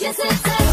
Yes, it's a